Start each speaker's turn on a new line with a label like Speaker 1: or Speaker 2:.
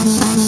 Speaker 1: Thank you.